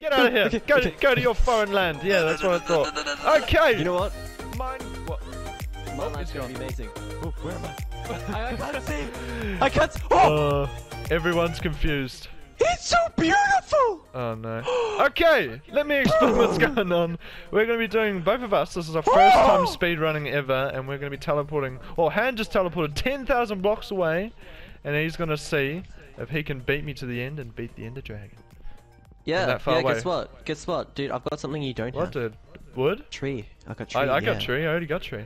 Get out of here. Okay, go, okay. go to your foreign land. Yeah, that's what I thought. Okay. You know what? Mine. What? My Oh, gonna be amazing. Oh, where am I? I, I can't see. I can't. Oh, Uh, everyone's confused. it's so beautiful. Oh no. Okay, let me explain what's going on. We're going to be doing, both of us, this is our first time speedrunning ever, and we're going to be teleporting, well, Hand just teleported 10,000 blocks away, and he's going to see if he can beat me to the end and beat the Ender Dragon. Yeah. that far yeah. away. Guess what? Guess what, dude? I've got something you don't have. What, have. dude? Wood? Tree. I got tree. I, I yeah. got tree, I already got tree.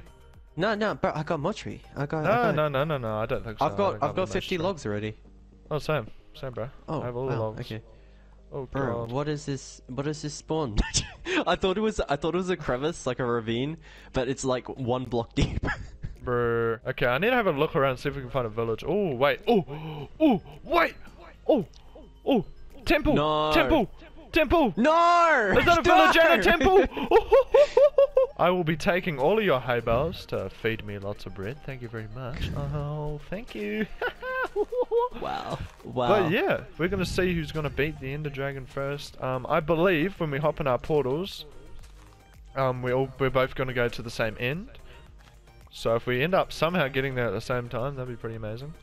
No, no, but I got more tree. I got. I No, got, no, no, no, no, I don't think so. I've got. I've I'm got 50 most logs already. Oh, same. Same, bro. Oh, I have all the logs. Okay. Oh, Bro, God. what is this? What is this spawn? I thought it was. I thought it was a crevice, like a ravine, but it's like one block deep. bro, Okay, I need to have a look around, see if we can find a village. Oh, wait. Oh, oh, wait. Oh, oh. Temple. No. Temple. Temple. no! Is that a village and a temple? I will be taking all of your hay bales to feed me lots of bread. Thank you very much. Oh, thank you. Wow. Wow. But yeah, we're gonna see who's gonna beat the Ender Dragon first. Um, I believe when we hop in our portals, um, we all we're both gonna go to the same end. So if we end up somehow getting there at the same time, that'd be pretty amazing.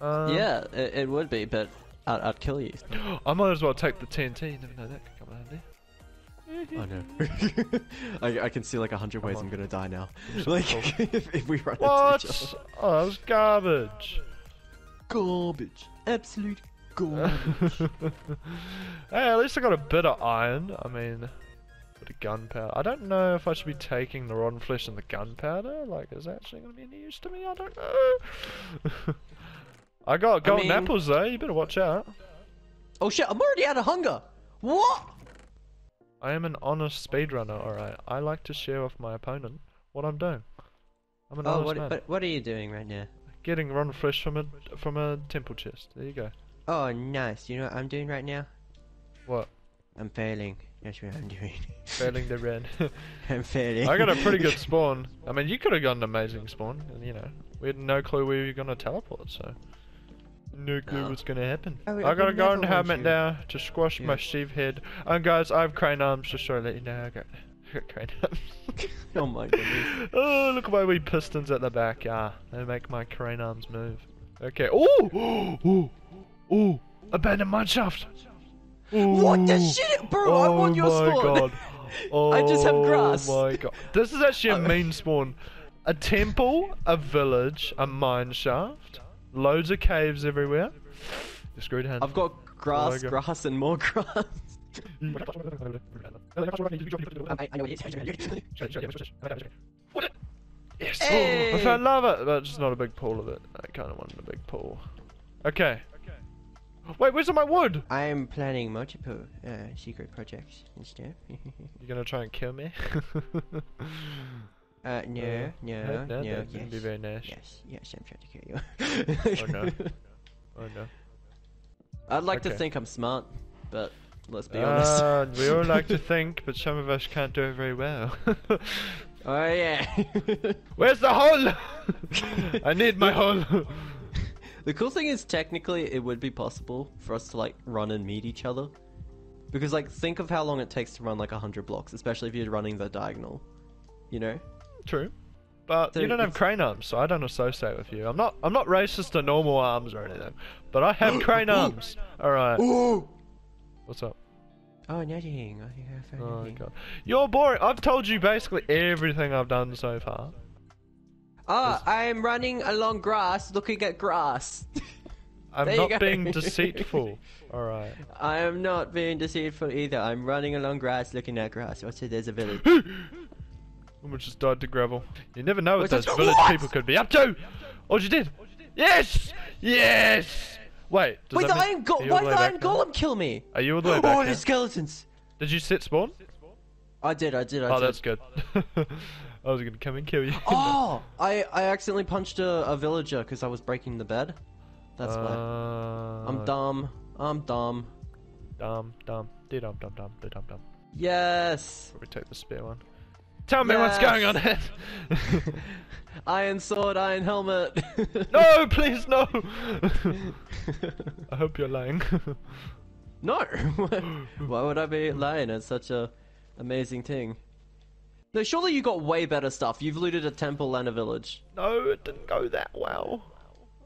Um, Yeah, it, it would be, but I'd, I'd kill you. I might as well take the TNT. You never know that could come handy. Oh no. I, I can see like a hundred ways on. I'm gonna die now. Like, if, if we run What? into each other. Oh, that was garbage. Garbage. Absolute garbage. hey, at least I got a bit of iron. I mean, bit of gunpowder. I don't know if I should be taking the rotten flesh and the gunpowder. Like, is that actually going to be any use to me? I don't know. I got golden mean- apples though. You better watch out. oh shit, I'm already out of hunger! What? I am an honest speedrunner. All right. I like to share with my opponent what I'm doing. I'm an Oh, honest what, man. what, what are you doing right now? Getting run flesh from a from a temple chest. There you go. Oh, nice. You know what I'm doing right now? What? I'm failing. That's what I'm doing. Failing the red. I'm failing. I got a pretty good spawn. I mean, you could have got an amazing spawn, and you know, we had no clue where you were gonna teleport, so no clue No. what's gonna happen. Oh, I I, I gotta go never and want helmet you. now to squash my Yeah. sheave head. And guys, I have crane arms, just so I let you know. I got, I got crane arms. oh my goodness. oh, look at my wee pistons at the back. Yeah, they make my crane arms move. Okay. Oh, oh, oh, abandoned mineshaft. What the shit, bro? I want oh your spawn! oh my god. Oh I just have oh grass. my god. This is actually a mean spawn. A temple, a village, a mine shaft, loads of caves everywhere. You're screwed hand. I've got grass, God. grass, and more grass. What? Yes. Hey! I found lava, but just not a big pool of it. I kind of wanted a big pool. Okay. okay. Wait, where's all my wood? I am planning multiple uh, secret projects and stuff. You gonna try and kill me? uh, no, Uh, no, no, no, that yes. be very nice. Yes, yes, I'm trying to kill you. Oh, no. Oh no. I'd like to think I'm smart, but let's be honest. Uh, we all like to think, but some of us can't do it very well. oh yeah. Where's the hole? I need my hole. the cool thing is, technically, it would be possible for us to like run and meet each other, because like think of how long it takes to run like hundred blocks, especially if you're running the diagonal. You know. True. But So you don't have crane arms, so I don't associate with you. I'm not I'm not racist to normal arms or anything. But I have crane arms. Alright. Ooh. What's up? Oh, nothing. I think I found Oh nothing. god. You're boring. I've told you basically everything I've done so far. Ah, I am running along grass, looking at grass. I'm There not being deceitful. Alright. I am not being deceitful either. I'm running along grass, looking at grass. What's it? There's a village. Almost just died to gravel. You never know what those village What? people could be up to! Oh, you did! Yes! Yes! Wait, does Wait, the iron why did the iron golem kill me? Are you all the way back Oh, the skeletons. Did you sit spawn? I did, I did, I Oh, did. that's good. I was gonna come and kill you. Oh, I I accidentally punched a, a villager because I was breaking the bed. That's why. uh, I'm dumb. I'm dumb. Dumb, dumb, dee dum dum dum, dee dum dum. Yes. Probably take the spare one. Tell me what's going on here. Iron sword, iron helmet. no, please no. I hope you're lying. No. Why would I be lying? It's such a amazing thing. No, surely you got way better stuff. You've looted a temple and a village. No, it didn't go that well.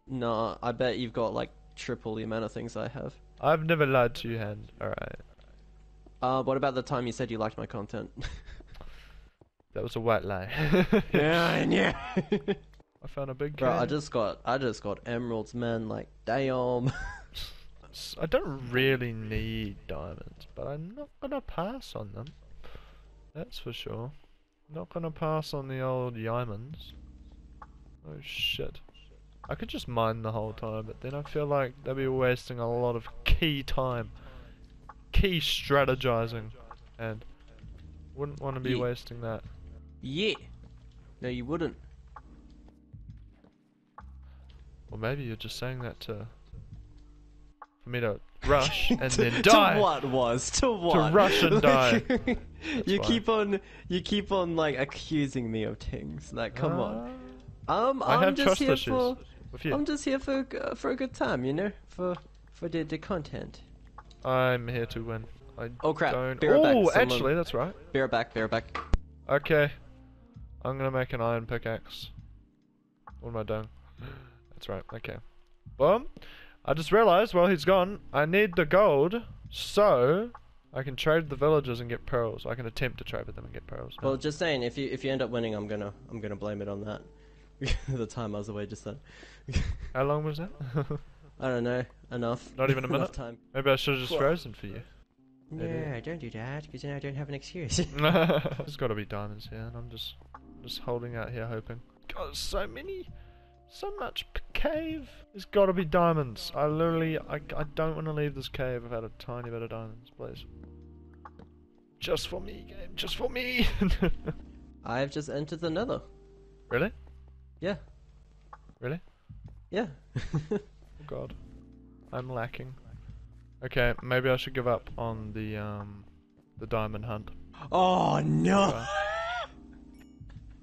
No, I bet you've got like triple the amount of things I have. I've never lied to you, Hand. Alright. Uh, what about the time you said you liked my content? That was a white lie. yeah, yeah. I found a big Bro, I just got, I just got emeralds, man. Like, damn. I don't really need diamonds, but I'm not gonna pass on them. That's for sure. Not gonna pass on the old diamonds. Oh shit. I could just mine the whole time, but then I feel like they'd be wasting a lot of key time. Key strategizing. And wouldn't want to be Ye- wasting that. Yeah. No, you wouldn't. Or maybe you're just saying that to for me to rush and then die. To what was? To what? To rush and die. you why. keep on, you keep on like accusing me of things. Like, come on. Ah, Um, I I'm just here for. I'm just here for uh, for a good time, you know, for for the, the content. I'm here to win. I Oh, crap. don't. Be right back, oh, actually, that's right. Bear back, bear back. Okay, I'm gonna make an iron pickaxe. What am I doing? That's right. Okay. Well, I just realized while he's gone, I need the gold, so I can trade the villagers and get pearls. I can attempt to trade with them and get pearls. Well, just saying, if you if you end up winning, I'm gonna I'm gonna blame it on that. the time I was away just then. How long was that? I don't know. Enough. Not even a Enough minute? time. Maybe I should have just Well- frozen for you. Maybe. Yeah, don't do that, because then I don't have an excuse. There's got to be diamonds here, and I'm just, just holding out here, hoping. God, so many, so much cave. There's got to be diamonds. I literally, I, I don't want to leave this cave without a tiny bit of diamonds, please. Just for me, game. Just for me. I've just entered the nether. really? Yeah. Really? Yeah. Oh God, I'm lacking. Okay, maybe I should give up on the um, the diamond hunt. oh no! Uh,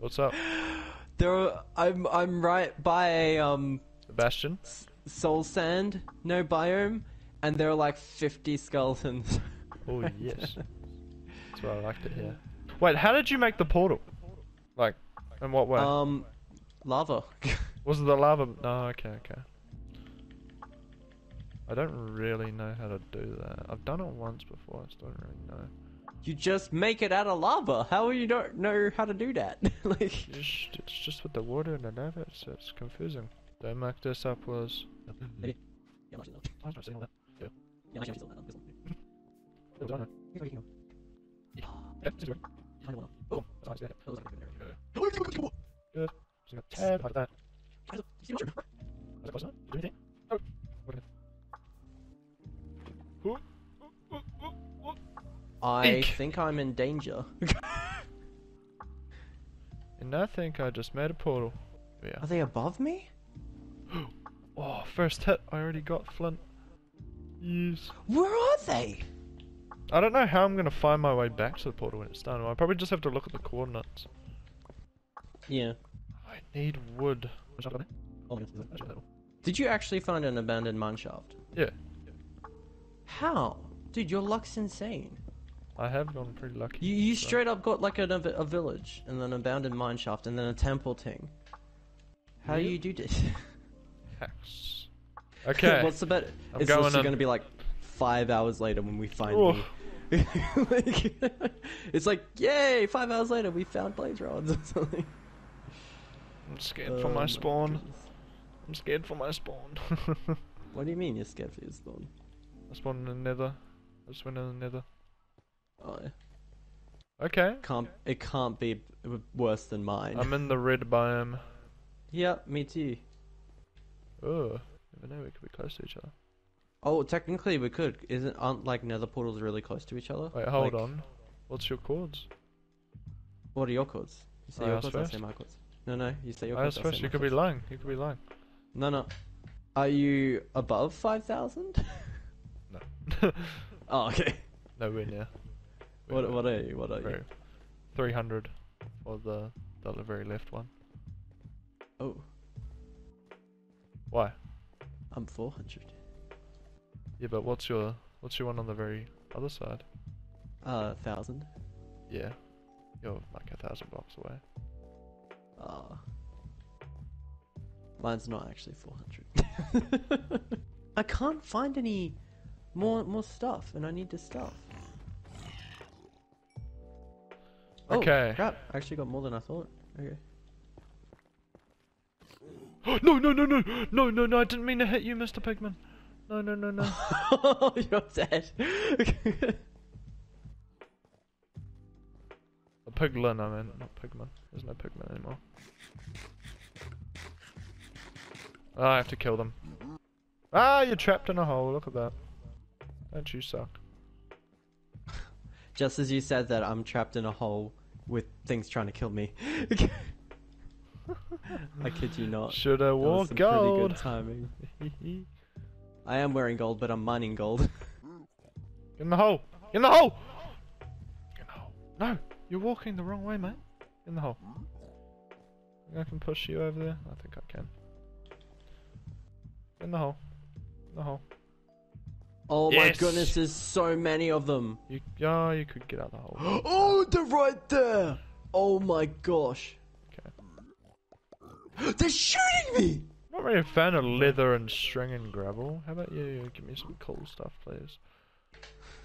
What's up, there, are, I'm I'm right by a um Sebastian? soul sand, no biome, and there are like 50 skeletons. Oh yes. That's why I liked it here. Wait, how did you make the portal? Like, in what way? um, lava. Was it the lava? No, okay, okay. I don't really know how to do that. I've done it once before. I still don't really know. You just make it out of lava. How you don't know how to do that? like, It's just, it's just with the water and the lava. It's, it's confusing. Don't mark this up was. Maybe. I Eek. think I'm in danger. And I think I just made a portal. Yeah. Are they above me? Oh, first hit. I already got flint. Yes. Where are they? I don't know how I'm gonna find my way back to the portal when it's done. I probably just have to look at the coordinates. Yeah. I need wood. Did you actually find an abandoned mine shaft? Yeah, How? Dude, your luck's insane. I have gone pretty lucky. You, you so- straight up got like a, a village, and then an abandoned mine shaft, and then a temple thing. How do you do this? Hacks. Okay. What's the bet? I'm it's going literally going to be like five hours later when we Oh. finally. like, it's like, yay! Five hours later, we found blaze rods or something. I'm scared Oh for my oh my spawn. goodness. I'm scared for my spawn. What do you mean you're scared for your spawn? I spawned in the nether. I just went in the nether. Oh, yeah. Okay. can't it can't be worse than mine. I'm in the red biome. yeah, me too. Oh, never know. We could be close to each other. Oh, technically we could. Isn't aren't like nether portals really close to each other? Wait, hold Like, on. What's your chords? What are your codes? You say I your codes, I say my codes. No, no, you say your I codes. I first. You could be lying. You could be lying. No, no. Are you above five thousand? No. oh, okay. Nowhere near. What what are you? What are you? 300 for the, the very left one. Oh, Why? I'm four hundred. Yeah, but what's your What's your one on the very other side? Uh, thousand. Yeah. You're like a thousand blocks away. Uh, mine's not actually 400. I can't find any more more stuff, and I need to stuff. Oh, Okay. crap! I actually got more than I thought. Okay. no, no, no, no, no, no, no! I didn't mean to hit you, Mr. Pigman. No, no, no, no. You're dead. A piglin, I mean, not pigman. There's no pigman anymore. Oh, I have to kill them. Ah, you're trapped in a hole. Look at that. Don't you suck? Just as you said that, I'm trapped in a hole with things trying to kill me. I kid you not. Should That was wore pretty good timing. I am wearing gold, but I'm mining gold. In the hole. In the hole. In the hole. No, you're walking the wrong way, mate. In the hole. I can push you over there. I think I can. In the hole. In the hole. Oh Yes. my goodness, there's so many of them. You, oh, you could get out the hole. Oh, they're right there. Oh my gosh. Okay. They're shooting me. Not really a fan of leather and string and gravel. How about you give me some cool stuff, please?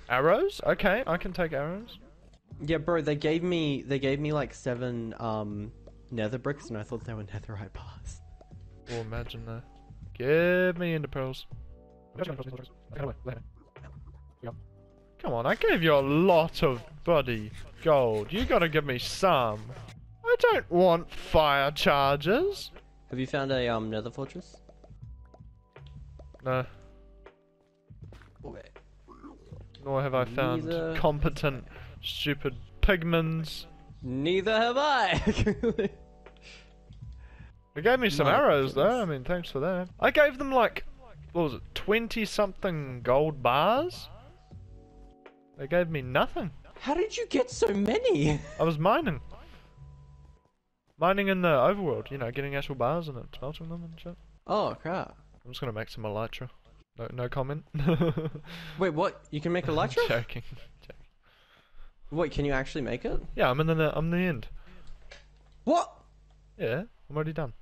Arrows? Okay, I can take arrows. Yeah, bro, they gave me they gave me like seven um nether bricks, and I thought they were netherite bars. Or imagine that. Give me ender pearls. Come on, I gave you a lot of bloody gold. You gotta give me some. I don't want fire charges. Have you found a um nether fortress? No, Okay. nor have I found Neither. competent, stupid pigmans. Neither have I. They gave me some My arrows though, I mean, thanks for that. I gave them like, what was it, 20 something gold bars? They gave me nothing. How did you get so many? I was mining. Mining in the overworld, you know, getting actual bars and smelting them and shit. Oh crap! I'm just gonna make some elytra. No, no comment. Wait, what? You can make elytra? Joking. Joking. Wait, can you actually make it? Yeah, I'm in the I'm the end. What? Yeah, I'm already done.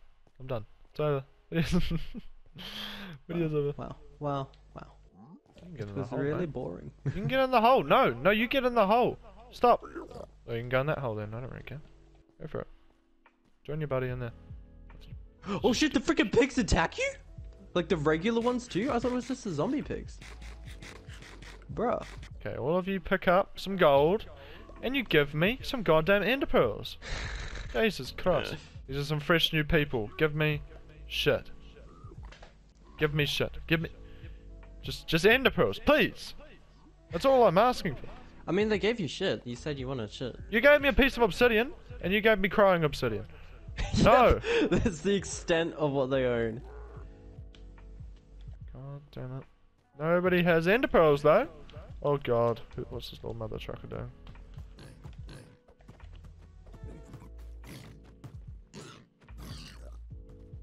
I'm done. It's over. Video's over. Wow! Wow! Wow! You can get It in the was hole, really mate. boring. You can get in the hole. No, no, you get in the hole. Stop. Oh, you can go in that hole then. I don't really care. Go for it. Join your buddy in there. Oh shit! The freaking pigs attack you? Like the regular ones too? I thought it was just the zombie pigs. Bruh. Okay, all of you pick up some gold, and you give me some goddamn ender pearls. Jesus Christ. These are some fresh new people. Give me shit. Give me shit. Give me... Just, just ender pearls, please. That's all I'm asking for. I mean, they gave you shit. You said you wanted shit. You gave me a piece of obsidian, and you gave me crying obsidian. No. That's the extent of what they own. God damn it. Nobody has ender pearls though. Oh god. What's this little mother trucker doing?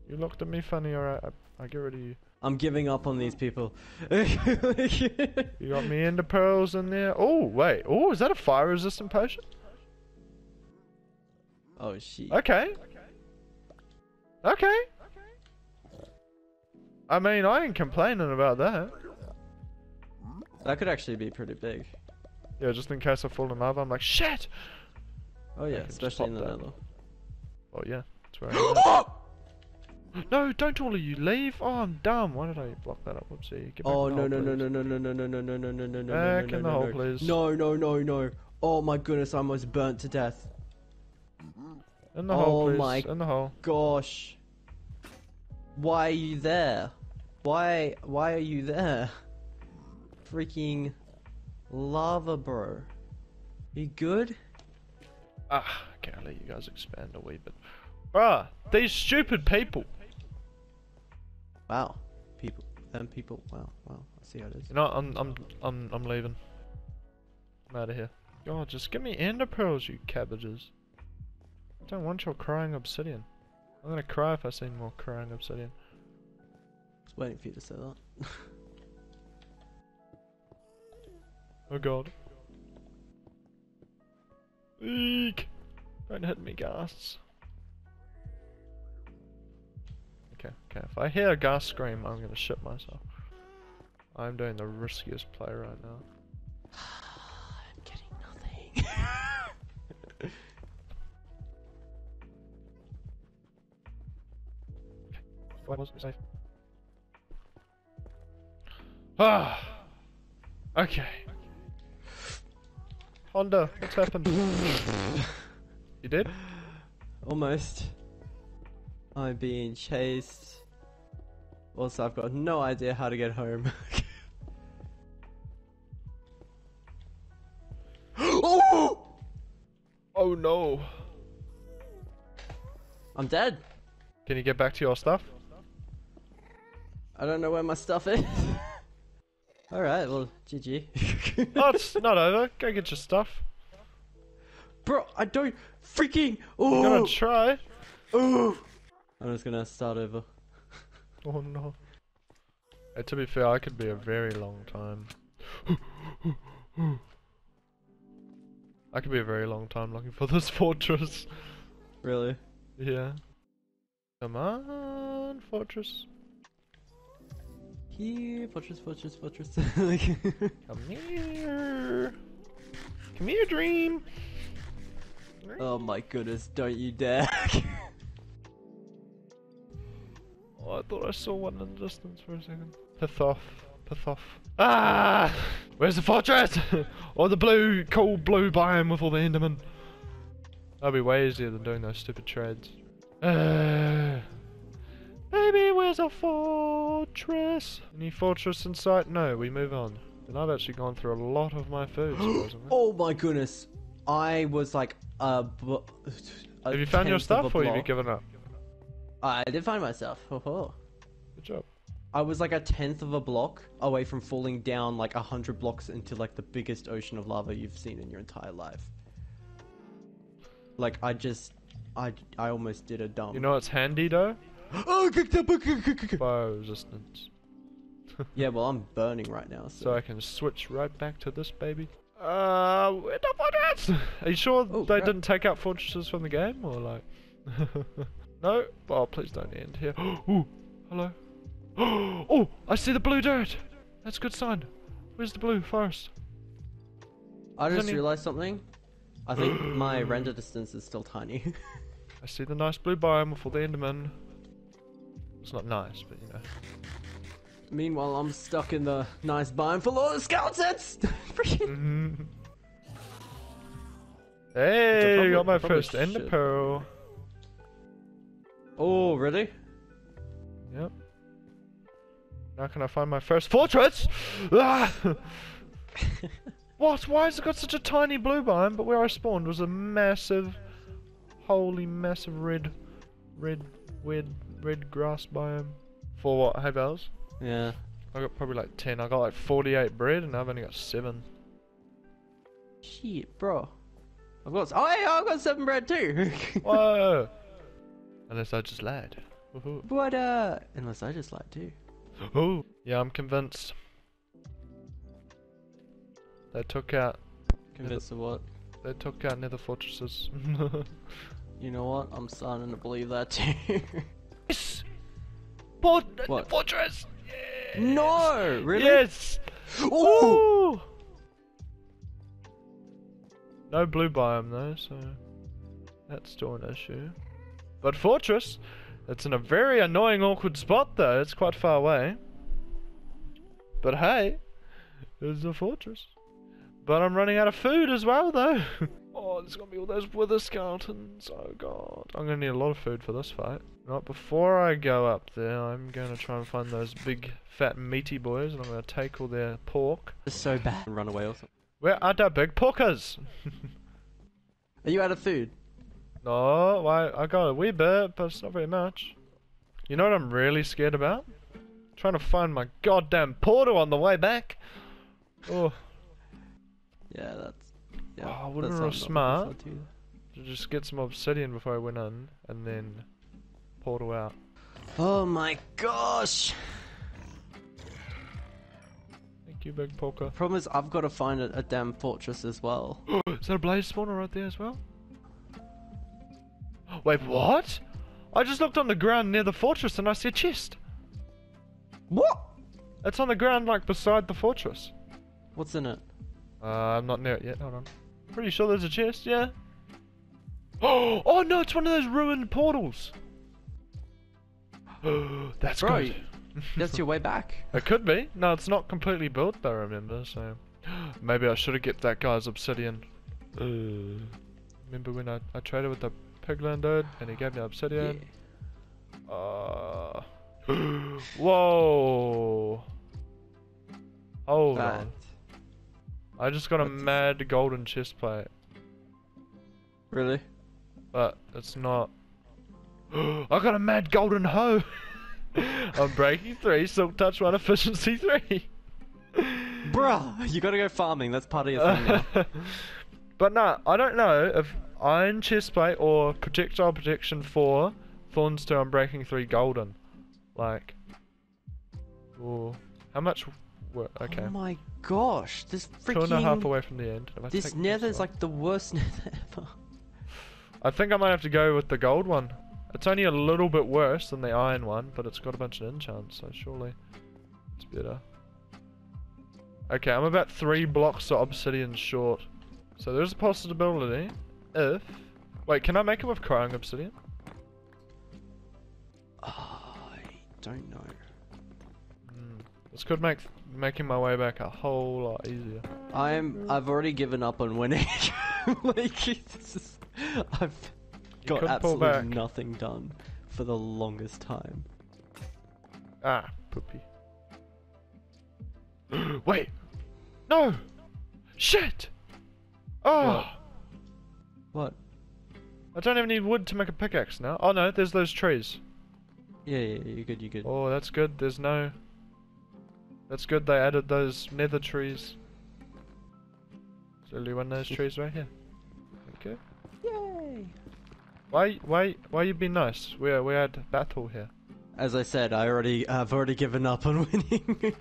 You looked at me funny, alright. I, I get rid of you. I'm giving up on these people. You got me ender pearls in there. Oh, wait. Oh, is that a fire resistant potion? oh shit. Okay. Okay. I mean, I ain't complaining about that. That could actually be pretty big. Yeah, just in case I fall in lava, I'm like, shit! Oh yeah, especially in the that. nether. Oh yeah, that's where I am. Oh! No, don't all of you leave. Oh, I'm dumb. Why did I block that up? Whoopsie. Get back Oh no hole, no no no no no no no no no no no no Back in the hole, please. no no no no Oh my goodness, I almost burnt to death. In the hole, Oh please. my- In the hole. Gosh. Why are you there? Why why are you there? Freaking lava, bro. You good? Ah, okay, I'll let you guys expand a wee bit. Bruh, these stupid people. Wow. People. Them people. Wow. Wow. I see how it is. You know, I'm, I'm, I'm, I'm leaving. I'm out of here. God, just give me ender pearls, you cabbages. I don't want your crying obsidian. I'm gonna cry if I see more crying obsidian. I was waiting for you to say that. Oh god. Eek! Don't hit me, ghasts. Okay, okay. If I hear a ghast scream, I'm gonna shit myself. I'm doing the riskiest play right now. I'm getting nothing. Why was it safe? Ah! Okay. Honda, what's happened? you did? Almost. I'm being chased. Also, I've got no idea how to get home. oh! Oh no. I'm dead. Can you get back to your stuff? I don't know where my stuff is. Alright, well, GG. Oh, it's not over. Go get your stuff. Bro, I don't freaking. I'm Oh! gonna try. oh! I'm just gonna start over. Oh no. Uh, to be fair, I could be a very long time. I could be a very long time looking for this fortress. Really? Yeah. Come on, fortress. Here, fortress, fortress, fortress. Come here. Come here, dream. oh my goodness, don't you dare. Oh, I thought I saw one in the distance for a second. Pithoff. Pithoff. Ah! Where's the fortress? or the blue, cool blue biome with all the Endermen. That'd be way easier than doing those stupid trades. Uh, baby, where's a fortress? Any fortress in sight? No, we move on. And I've actually gone through a lot of my food, oh my goodness. I was like, uh, Have you found your tenth of a stuff or have you given up? I did find myself. Ho ho. Good job. I was like a tenth of a block away from falling down like a hundred blocks into like the biggest ocean of lava you've seen in your entire life. Like I just, I, I almost did a dumb. You know what's handy though? Oh. Fire resistance. yeah, well I'm burning right now. So, So I can switch right back to this baby. Uh, where the fortress? Are you sure Oh, they crap. didn't take out fortresses from the game, or like? no. Oh, please don't end here. Ooh, hello. Oh, I see the blue dirt. That's a good sign. Where's the blue forest? I just realized something. I think my render distance is still tiny. I see the nice blue biome with all the Enderman. It's not nice, but you know. Meanwhile, I'm stuck in the nice biome full of the skeletons. Freaking- Mhm. hey, probably- got my first Ender pearl. Oh, really? Yep. Now can I find my first fortress? Ah! what? Why has it got such a tiny blue biome, but where I spawned was a massive, holy massive red, red, red, red grass biome. For what? Hay bales? Yeah. I got probably like 10. I got like 48 bread and I've only got 7. Shit, bro. I've got. Oh, hey, I've got seven bread too. Whoa! Unless I just lied. Woohoo. What, uh. Unless I just lied too. Oh, yeah, I'm convinced. They took out, Convinced of what? they took out nether fortresses. You know what? I'm starting to believe that too. yes! Fort What? fortress! Yes! no! Really? Yes! Ooh! Ooh! No blue biome though, so that's still an issue. But fortress, it's in a very annoying awkward spot though, it's quite far away. But hey, there's a fortress. But I'm running out of food as well though. oh, there's gonna be all those wither skeletons, oh god. I'm gonna need a lot of food for this fight. Right, before I go up there, I'm gonna try and find those big fat meaty boys and I'm gonna take all their pork. It's so bad. Run away or something. Where are the big porkers? Are you out of food? No, why I got a wee bit, but it's not very much. You know what I'm really scared about? Trying to find my goddamn portal on the way back. Oh, Yeah, that's. Yeah, Oh, wouldn't that's it be smart? to just get some obsidian before I went in, and then portal out. Oh my gosh! Thank you big poker. Problem is, I've got to find a, a damn fortress as well. Is that a blaze spawner right there as well? Wait, what? I just looked on the ground near the fortress and I see a chest. What? It's on the ground like beside the fortress. What's in it? Uh, I'm not near it yet. Hold on. Pretty sure there's a chest. Yeah. Oh, oh no! It's one of those ruined portals. That's Bro, good. That's your way back. It could be. No, it's not completely built though. Remember, so maybe I should have get that guy's obsidian. remember when I, I traded with the piglin dude and he gave me obsidian? Uh. Whoa. Hold That- on. I just got a mad golden chest plate, Really? but it's not. I got a mad golden hoe. I'm breaking three, silk touch one, efficiency three. Bruh, you gotta go farming. That's part of your thing now. but nah, I don't know if iron chestplate or projectile protection four, thorns two, I'm breaking three golden. Like, ooh, how much? Work? Okay, Oh my gosh, this freaking... two and a half away from the end. This nether is like the worst nether ever. I think I might have to go with the gold one. It's only a little bit worse than the iron one, but it's got a bunch of enchants, so surely it's better. Okay, I'm about three blocks of obsidian short. So there's a possibility if... Wait, can I make it with crying obsidian? I don't know. Hmm. This could make making my way back a whole lot easier. I'm. I've already given up on winning. like, this is, I've got absolutely nothing done for the longest time. Ah, poopy. Wait! No! Shit! Oh! What? I don't even need wood to make a pickaxe now. Oh no, there's those trees. Yeah, yeah, yeah, you're good, you're good. Oh, that's good. There's no. That's good. They added those nether trees. There's only one of those trees right here. Okay. Yay! Why? Why? Why you be nice? We're, we had battle here. As I said, I already, I've already given up on winning.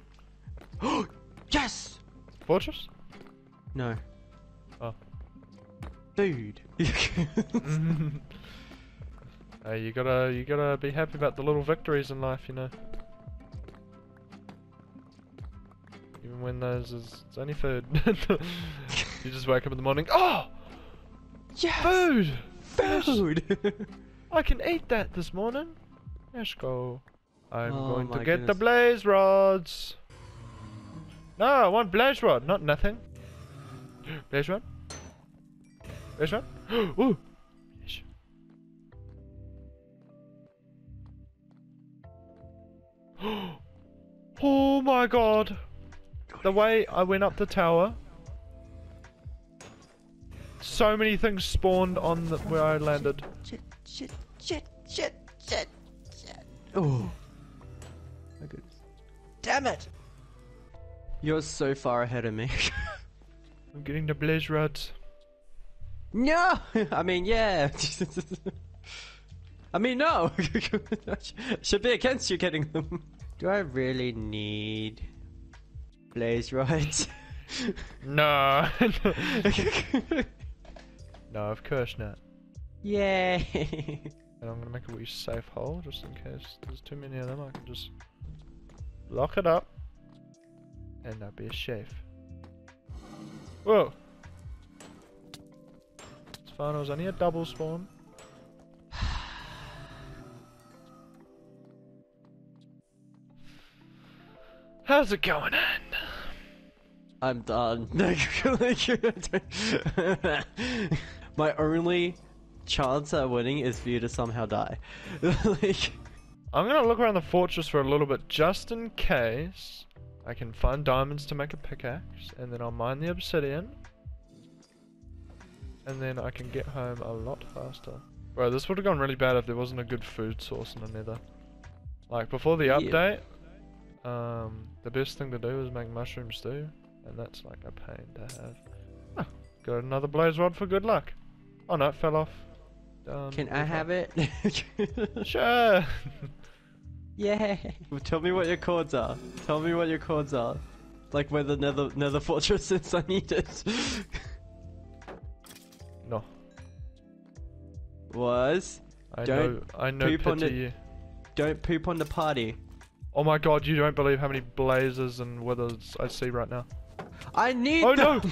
Oh Yes! Fortress? No. Oh. Dude. Mm-hmm. Hey, you gotta you gotta be happy about the little victories in life, you know. Even when those is it's only food. you just wake up in the morning. Oh, yes! food! Food! I can eat that this morning. Let's go. I'm Oh going to get the blaze rods. No, I want blaze rod, not nothing. Blaze rod. Blaze rod. Ooh. Yes. Oh. oh my god. The way I went up the tower. So many things spawned on the, where I landed. shit, shit, shit, shit, shit, shit. Oh. My goodness. Damn it! You're so far ahead of me. I'm getting the blaze rods. No! I mean, yeah. I mean, no! Should be against you getting them. Do I really need blaze rods? No. no, of course not. Yay! And I'm gonna make a wee safe hole just in case there's too many of them. I can just lock it up and that'll be a safe. Whoa! Fine, it was only a double spawn. How's it going, Anne? I'm done. My only chance at winning is for you to somehow die. like, I'm gonna look around the fortress for a little bit just in case I can find diamonds to make a pickaxe, and then I'll mine the obsidian. And then I can get home a lot faster. Bro, this would have gone really bad if there wasn't a good food source in the nether. Like, before the Yeah. update, um, the best thing to do is make mushroom stew, and that's like a pain to have. Ah, got another blaze rod for good luck. Oh no, it fell off. Um, can I have it? Sure! yeah. Tell me what your cords are. Tell me what your cords are. Like where the nether nether fortress is, I need it. Was I Don't know. I know. poop on you. don't poop on the party. Oh my god! You don't believe how many blazes and withers I see right now. I need Oh, the- no.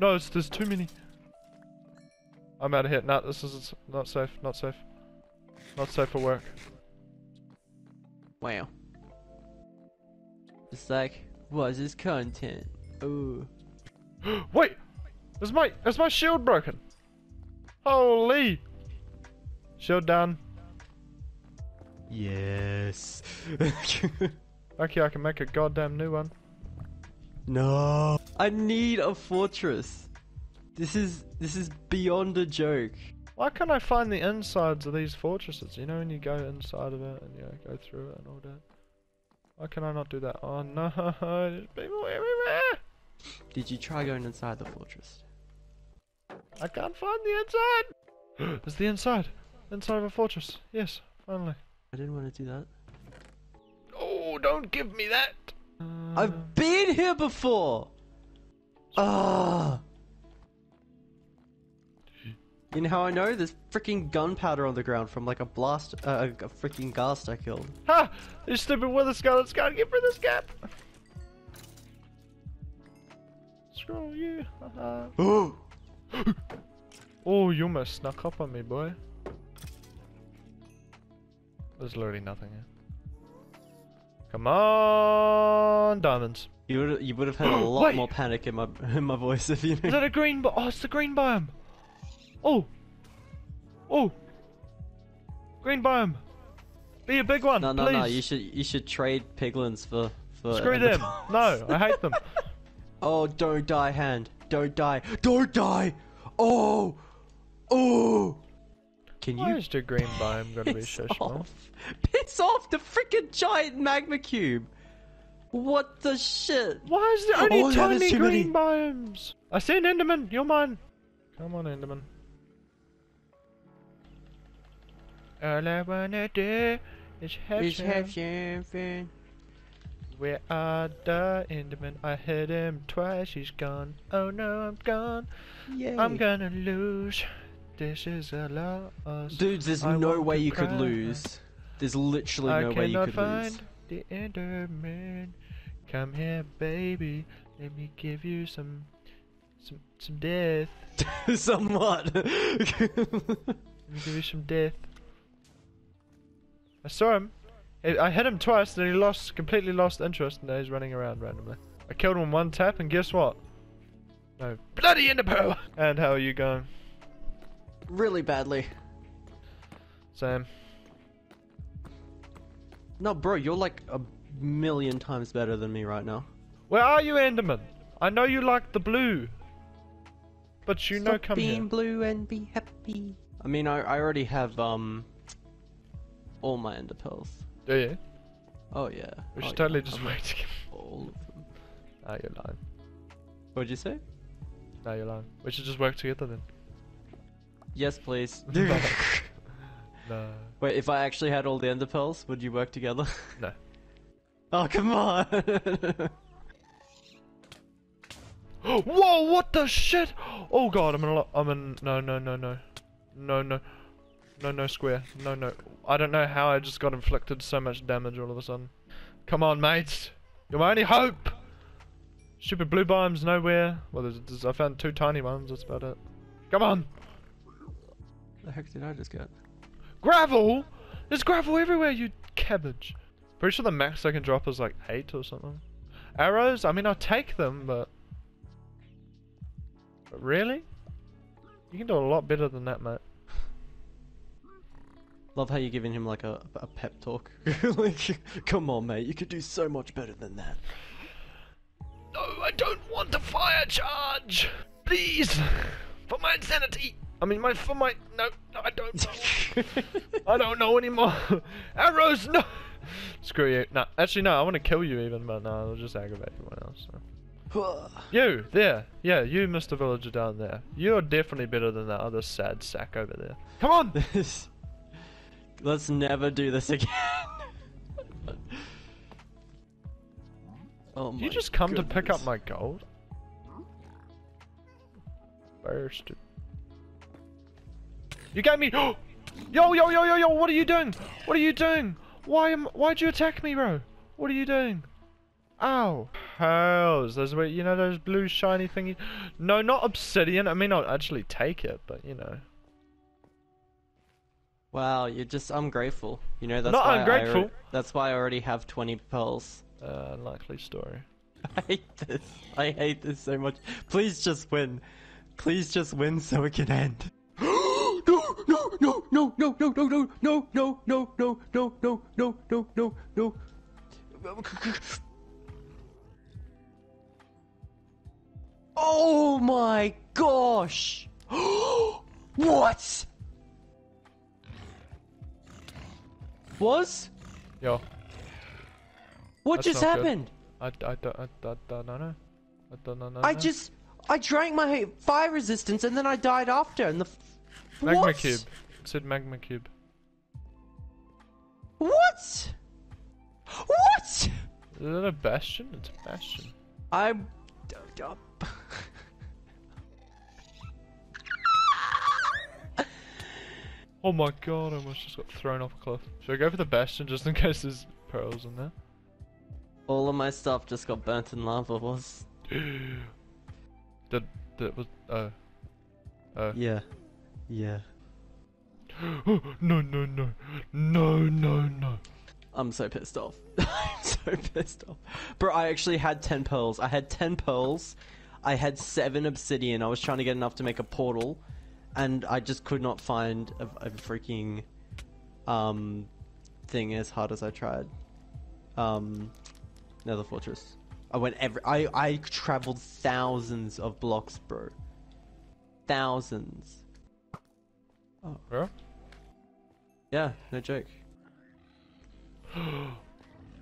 No, it's, there's too many. I'm out of here. Nah, this is not safe. Not safe. Not safe for work. wow. It's like, what is this content? Ooh. Wait! Is my is my shield broken? Holy! Shield down. Yes. Okay, I can make a goddamn new one. no. I need a fortress. This is this is beyond a joke. Why can't I find the insides of these fortresses? You know when you go inside of it and you know, go through it and all that. Why can I not do that? Oh no, there's people everywhere! Did you try going inside the fortress? I can't find the inside! it's the inside! Inside of a fortress. Yes, finally. I didn't want to do that. Oh, don't give me that! Uh, I've been here before. Ah. You know how I know? There's freaking gunpowder on the ground from like a blast, uh, a freaking ghast I killed. Ha! You stupid wither skeleton can't get through this gap! Screw you. haha. Oh. you almost snuck up on me, boy. There's literally nothing here. Come on, diamonds. You would you would have had a lot Wait. more panic in my in my voice if you Is that a green Oh, it's the green biome. Oh. Oh. Green biome. Be a big one, No, no, please. no. You should you should trade piglins for for. Screw them. No, I hate them. Oh, don't die, hand. Don't die. Don't die. Oh. Oh. Can Why you is the green biome gonna be man? off? Piss off the freaking giant magma cube. What the shit? Why is there only Oh, tiny too many. green biomes? I see an Enderman. You're mine. Come on, Enderman. All I wanna do is have Let's some. have some fun. Where are the Enderman? I hit him twice. He's gone. Oh no, I'm gone. Yay. I'm gonna lose. This is a loss. Dudes, there's I no way to you could lose. There's literally I no way you cannot could find the Enderman. Come here, baby. Let me give you some, some, some death. lose. Somewhat. Let me give you some death. I saw him. I hit him twice, then he lost, completely lost interest, and now he's running around randomly. I killed him in one tap, and guess what? No. Bloody Ender Pearl! And how are you going, really badly. Sam? No, bro, you're like a million times better than me right now. Where are you, Enderman? I know you like the blue. But you know, Stop come being here. blue and be happy. I mean, I, I already have um all my ender pearls. Do you? Oh yeah. We Oh, should yeah, totally just I've wait all of them. Ah, you're lying. What'd you say? No, you're lying. We should just work together then. Yes, please. No. Wait, if I actually had all the ender pearls, would you work together? No. Oh come on! Whoa, what the shit? Oh god, I'm in. I'm in. No, no, no, no. No, no. No, no, square. No, no. I don't know how I just got inflicted so much damage all of a sudden. Come on, mates. You're my only hope. Stupid blue bombs nowhere. Well, there's, there's, I found two tiny ones. That's about it. Come on. the heck did I just get? Gravel? There's gravel everywhere, you cabbage. Pretty sure the max I can drop is like 8 or something. Arrows? I mean, I'll take them, but... but really? You can do a lot better than that, mate. Love how you're giving him like a, a pep talk. like, come on, mate, you could do so much better than that. No, I don't want a fire charge! Please! For my insanity! I mean, my for my no, no I don't. know. I don't know anymore. Arrows, no. Screw you. No, actually, no. I want to kill you even, but no, it'll just aggravate everyone else. So. You there? Yeah, you, Mr. Villager down there. You're definitely better than that other sad sack over there. Come on. Let's never do this again. Oh Did you just come to pick up my gold? Bastard. You gave me. yo, yo, yo, yo, yo! What are you doing? What are you doing? Why am? Why'd you attack me, bro? What are you doing? Ow! Hells, those you know those blue shiny thingy. No, not obsidian. I mean, I'll actually take it, but you know. Wow, you're just ungrateful. You know that's Not why I ungrateful. alre- that's why I already have 20 pearls. Uh, unlikely story. I hate this. I hate this so much. Please just win. Please just win so it can end. no, no, no, no, no, no, no, no, no, no, no, no, no, no, no, no, no, no. Oh my gosh! what? Was? Yo, What That's just good. happened? I, I, don't- I, I, I don't know. I don't know. I just I drank my fire resistance and then I died after and the f- magma what? cube. It said magma cube. What? What? Is that a bastion? It's a bastion. I'm Oh my god, I almost just got thrown off a cliff. Should I go for the bastion just in case there's pearls in there? all of my stuff just got burnt in lava was Did that was oh oh yeah. Yeah. No no no. No no no. I'm so pissed off. I'm so pissed off. Bro I actually had 10 pearls. I had 10 pearls. I had 7 obsidian. I was trying to get enough to make a portal and I just could not find a, a freaking um thing as hard as I tried um Nether Fortress I went every I I traveled thousands of blocks bro thousands bro. yeah no joke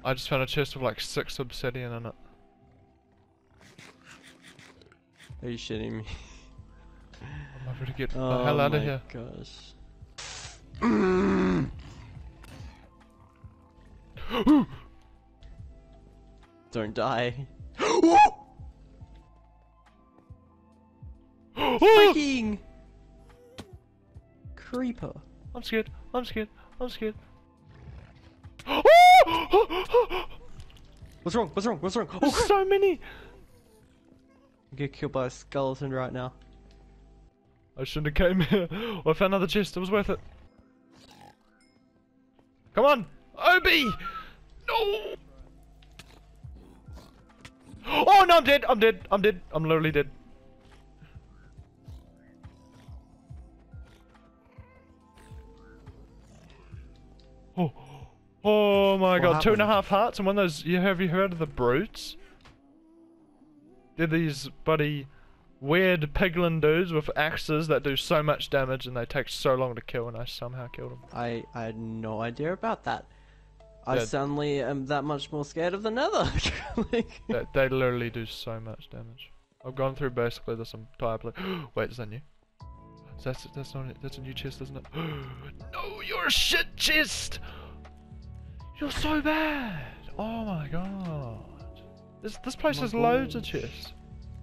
I just found a chest with like six obsidian in it. Are you shitting me? I'm to get the oh hell out of here. gosh. Don't die. Freaking creeper. I'm scared. I'm scared. I'm scared. What's wrong? What's wrong? What's wrong? Oh, so many. Get killed by a skeleton right now. I shouldn't have came here. I found another chest. It was worth it. Come on, Obi! No! Oh no, I'm dead. I'm dead. I'm dead. I'm literally dead. Oh, oh my What god! Two and a happened? half hearts and one of those. You have you heard of the brutes? They're these buddy weird piglin dudes with axes that do so much damage and they take so long to kill, and I somehow killed them. I I had no idea about that. I suddenly am that much more scared of the Nether. like, They, they literally do so much damage. I've gone through basically this entire place. Wait, is that new? That's that's not it. That's a new chest, isn't it? no, you're a shit chest. You're so bad. Oh my god. This this place oh My has loads of chests.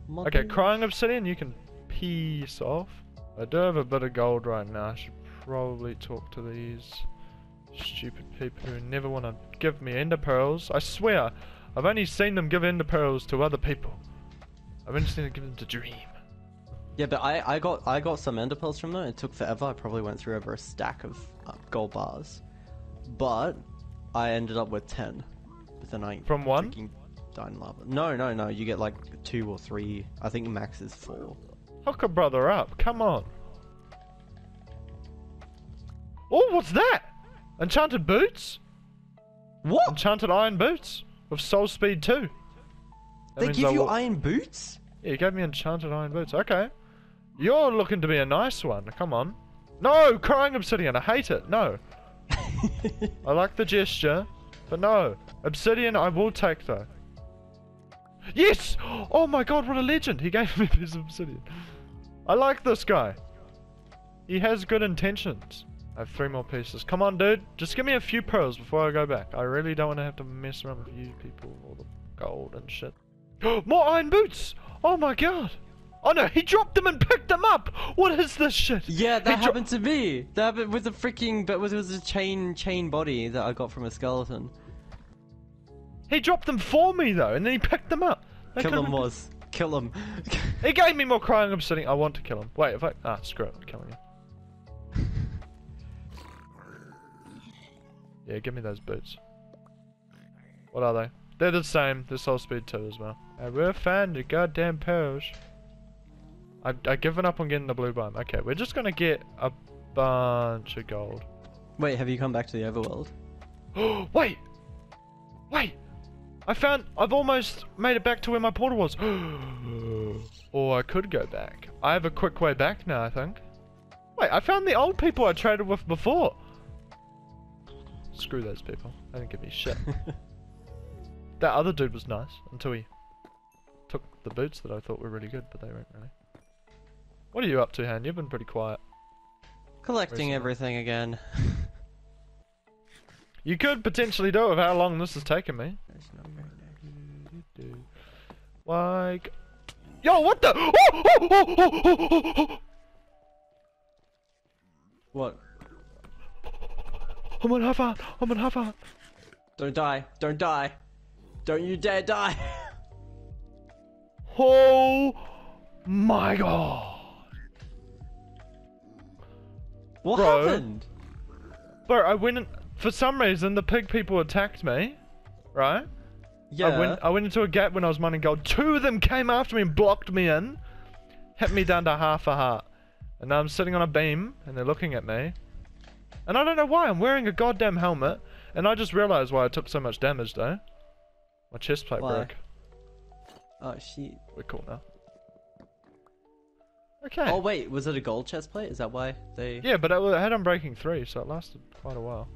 My Okay, crying obsidian, you can piece off. I do have a bit of gold right now. I should probably talk to these stupid people who never want to give me ender pearls. I swear, I've only seen them give ender pearls to other people. I've only seen them give them to Dream. Yeah, but I, I got I got some ender pearls from them. It took forever. I probably went through over a stack of uh, gold bars, but I ended up with ten. But then I From one? In lava. No, no, no. You get like two or three. I think max is four. Hook a brother up, come on. Oh, what's that? Enchanted boots? What? Enchanted iron boots? With soul speed too. That They give you iron boots? Yeah, you gave me enchanted iron boots. Okay. You're looking to be a nice one. Come on. No! Crying obsidian. I hate it. No. I like the gesture, but no. Obsidian I will take though. Yes! Oh my god, what a legend! He gave me a piece of obsidian. I like this guy. He has good intentions. I have three more pieces. Come on, dude. Just give me a few pearls before I go back. I really don't want to have to mess around with you people all the gold and shit. More iron boots! Oh my god! Oh no, he dropped them and picked them up! What is this shit? Yeah, that He happened to me. That happened with the freaking, but it was a chain chain body that I got from a skeleton. He dropped them for me though, and then he picked them up. They Kill him was. Kill him. He gave me more crying obsidian. I want to kill him. Wait, if I ah screw it, I'm killing him. Yeah, give me those boots. What are they? They're the same. They're soul speed two as well. I will find the goddamn pearls. I I given up on getting the blue biome. Okay, we're just gonna get a bunch of gold. Wait, have you come back to the overworld? Oh wait, wait! I found. I've almost made it back to where my portal was. or I could go back. I have a quick way back now. I think. Wait, I found the old people I traded with before. Screw those people. They didn't give me shit. that other dude was nice until he took the boots that I thought were really good, but they weren't really. What are you up to, Hand? You've been pretty quiet. Collecting Recently. everything again. You could potentially do it with how long this has taken me. Like, yo, what the? Oh, oh, oh, oh, what? I'm on half heart. I'm on half heart. Don't die. Don't die. Don't you dare die. Oh my god, what Bro. happened? bro! I went in, for some reason. The pig people attacked me, right? Yeah. I went. I went into a gap when I was mining gold. Two of them came after me and blocked me in, hit me down to half a heart, and now I'm sitting on a beam and they're looking at me, and I don't know why. I'm wearing a goddamn helmet, and I just realized why I took so much damage though. My chest plate Why? broke. Oh shit. We're cool now. Okay. Oh wait, was it a gold chest plate? Is that why they? Yeah, but it had Unbreaking 3, so it lasted quite a while.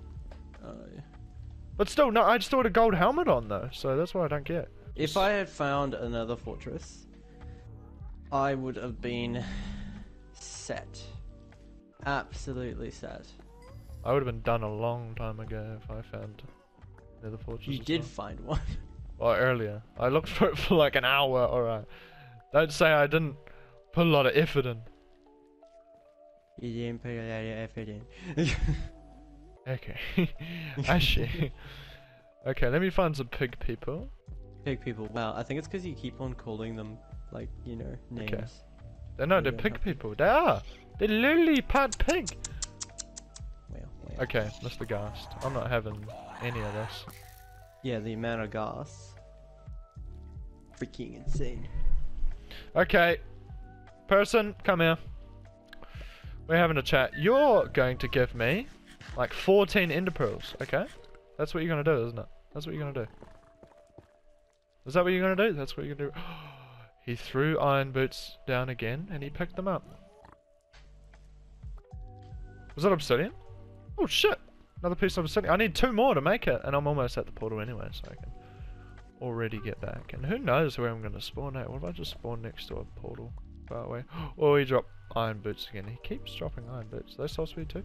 But still, no, I still had a gold helmet on though, so that's what I don't get. If I had found another fortress, I would have been set. Absolutely set. I would have been done a long time ago if I found another fortress. You did well. find one. Well, earlier. I looked for it for like an hour, alright. Don't say I didn't put a lot of effort in. You didn't put a lot of effort in. Okay. Actually. okay, let me find some pig people. Pig people. Wow, I think it's because you keep on calling them, like, you know, names. They're no, You they're pig have people. They are! They're literally part pig! Well, well. Okay, Mr. Ghast. I'm not having any of this. Yeah, the amount of ghast. Freaking insane. Okay. Person, come here. We're having a chat. You're going to give me like 14 ender pearls, okay? That's what you're gonna do, isn't it? That's what you're gonna do. Is that what you're gonna do? That's what you're gonna do. he threw iron boots down again and he picked them up. Was that obsidian? Oh shit! Another piece of obsidian. I need two more to make it, and I'm almost at the portal anyway, so I can already get back. And who knows where I'm gonna spawn at? What if I just spawn next to a portal far away? Oh, he dropped iron boots again. He keeps dropping iron boots. Are they speed too?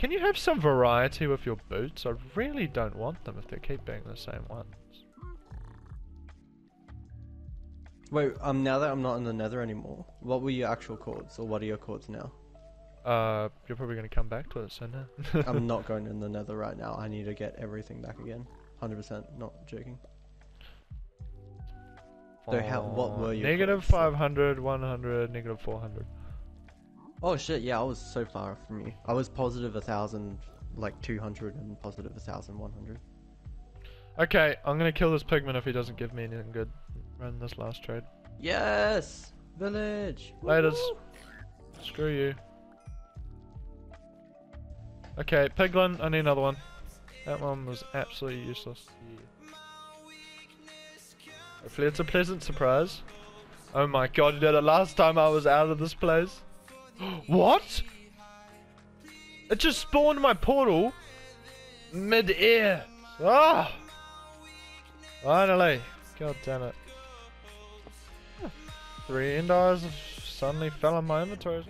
Can you have some variety with your boots? I really don't want them if they keep being the same ones. Wait, um, now that I'm not in the nether anymore, what were your actual coords, or what are your coords now? Uh, you're probably gonna come back to it soon. Huh? I'm not going in the nether right now. I need to get everything back again. 100%, not joking. So how- what were your Negative codes, so- 500, 100, negative 400. Oh shit, yeah, I was so far from you. I was positive a thousand, like 200, and positive a thousand one hundred. Okay, I'm gonna kill this pigman if he doesn't give me anything good. Run this last trade. Yes! Village! Laters. Screw you. Okay, piglin, I need another one. That one was absolutely useless. Hopefully it's a pleasant surprise. Oh my god, you did it last time I was out of this place. What? It just spawned my portal mid-air. Ah! Finally. God damn it. Three end eyes suddenly fell on my inventory.